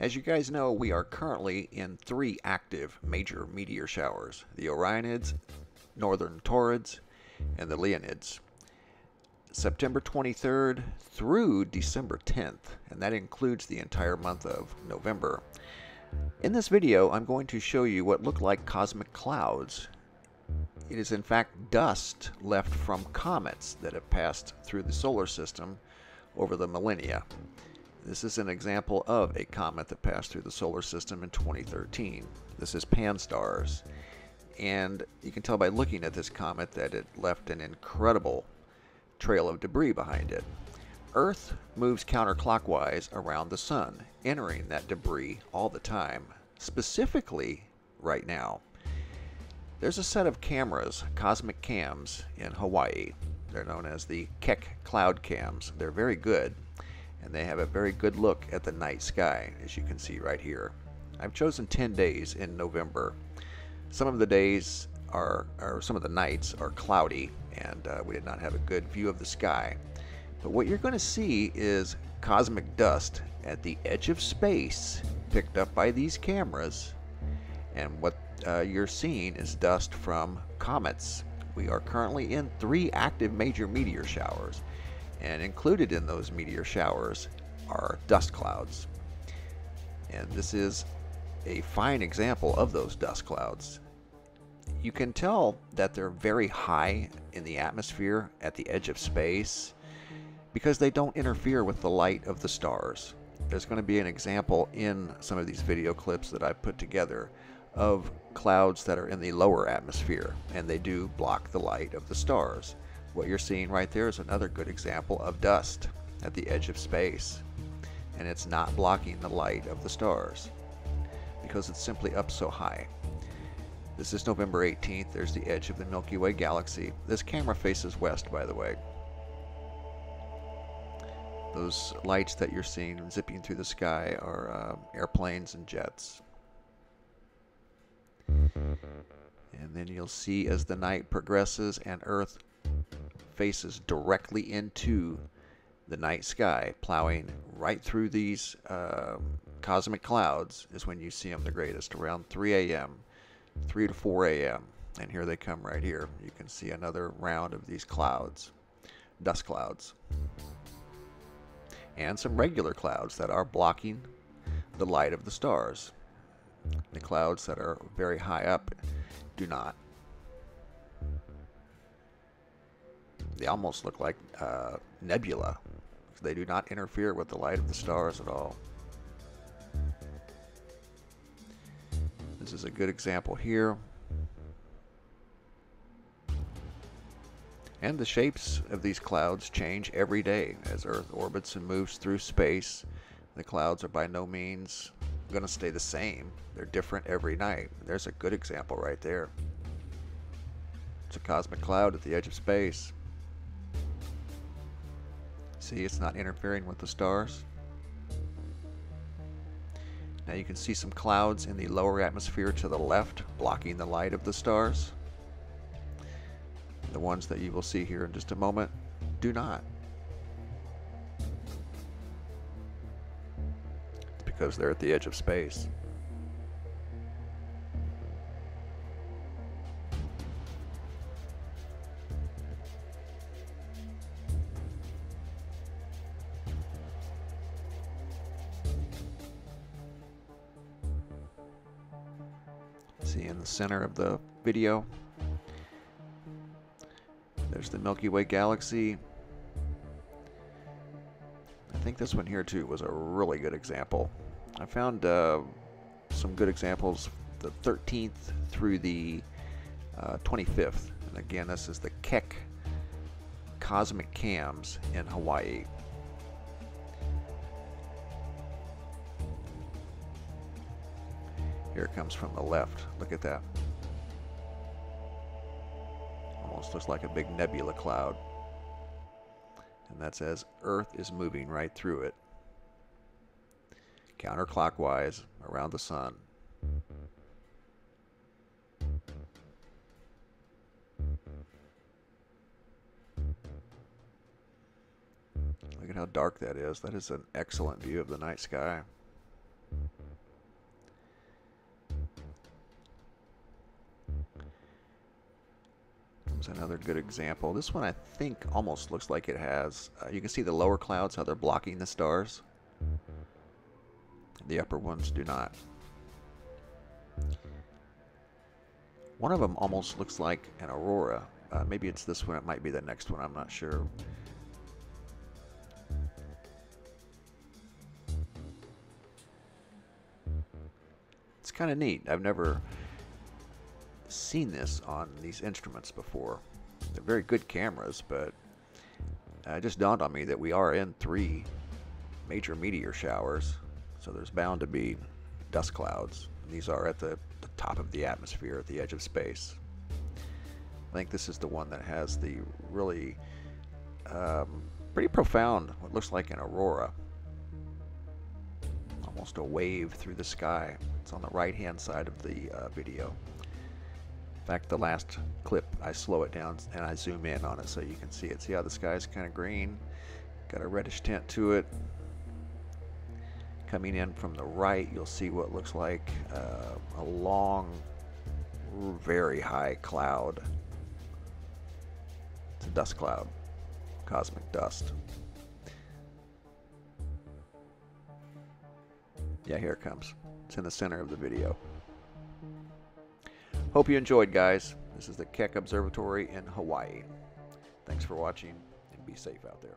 As you guys know, we are currently in three active major meteor showers the Orionids, Northern Taurids, and the Leonids. September 23rd through December 10th, and that includes the entire month of November. In this video, I'm going to show you what look like cosmic clouds. It is in fact dust left from comets that have passed through the solar system over the millennia. This is an example of a comet that passed through the solar system in 2013. This is Pan-STARRS. And you can tell by looking at this comet that it left an incredible trail of debris behind it. Earth moves counterclockwise around the sun, entering that debris all the time, specifically right now. There's a set of cameras, cosmic cams, in Hawaii. They're known as the Keck Cloud Cams. They're very good, and they have a very good look at the night sky, as you can see right here. I've chosen 10 days in November. Some of the days are, or some of the nights are cloudy, and uh, we did not have a good view of the sky. But what you're going to see is cosmic dust at the edge of space picked up by these cameras. And what uh, you're seeing is dust from comets. We are currently in three active major meteor showers. And included in those meteor showers are dust clouds. And this is a fine example of those dust clouds you can tell that they're very high in the atmosphere at the edge of space because they don't interfere with the light of the stars. There's going to be an example in some of these video clips that I've put together of clouds that are in the lower atmosphere and they do block the light of the stars. What you're seeing right there is another good example of dust at the edge of space and it's not blocking the light of the stars because it's simply up so high. This is November 18th. There's the edge of the Milky Way galaxy. This camera faces west, by the way. Those lights that you're seeing zipping through the sky are uh, airplanes and jets. And then you'll see as the night progresses and Earth faces directly into the night sky, plowing right through these uh, cosmic clouds, is when you see them the greatest, around 3 a.m. 3 to 4 a.m. And here they come right here. You can see another round of these clouds, dust clouds. And some regular clouds that are blocking the light of the stars. The clouds that are very high up do not. They almost look like uh, nebula. They do not interfere with the light of the stars at all. This is a good example here. And the shapes of these clouds change every day as Earth orbits and moves through space. The clouds are by no means going to stay the same. They're different every night. There's a good example right there. It's a cosmic cloud at the edge of space. See, it's not interfering with the stars. Now you can see some clouds in the lower atmosphere to the left blocking the light of the stars. The ones that you will see here in just a moment do not. It's because they're at the edge of space. In the center of the video. There's the Milky Way galaxy. I think this one here too was a really good example. I found uh, some good examples the 13th through the uh, 25th. And again, this is the Keck Cosmic Cams in Hawaii. Here it comes from the left. Look at that. Almost looks like a big nebula cloud. And that says Earth is moving right through it. Counterclockwise around the sun. Look at how dark that is. That is an excellent view of the night sky. Another good example. This one I think almost looks like it has. Uh, you can see the lower clouds, how they're blocking the stars. The upper ones do not. One of them almost looks like an aurora. Uh, maybe it's this one, it might be the next one, I'm not sure. It's kind of neat. I've never seen this on these instruments before. They're very good cameras, but uh, it just dawned on me that we are in three major meteor showers, so there's bound to be dust clouds. These are at the, the top of the atmosphere, at the edge of space. I think this is the one that has the really um, pretty profound, what looks like an aurora. Almost a wave through the sky. It's on the right hand side of the uh, video. Fact, the last clip, I slow it down and I zoom in on it so you can see it. See how the sky is kind of green? Got a reddish tint to it. Coming in from the right, you'll see what looks like uh, a long, very high cloud. It's a dust cloud, cosmic dust. Yeah, here it comes. It's in the center of the video. Hope you enjoyed, guys. This is the Keck Observatory in Hawaii. Thanks for watching, and be safe out there.